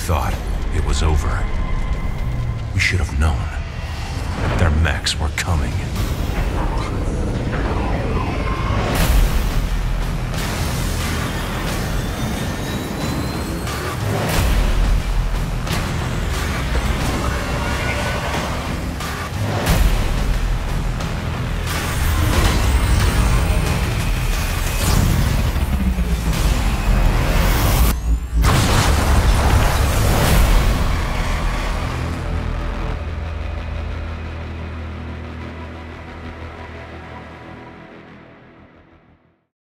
thought it was over. We should have known.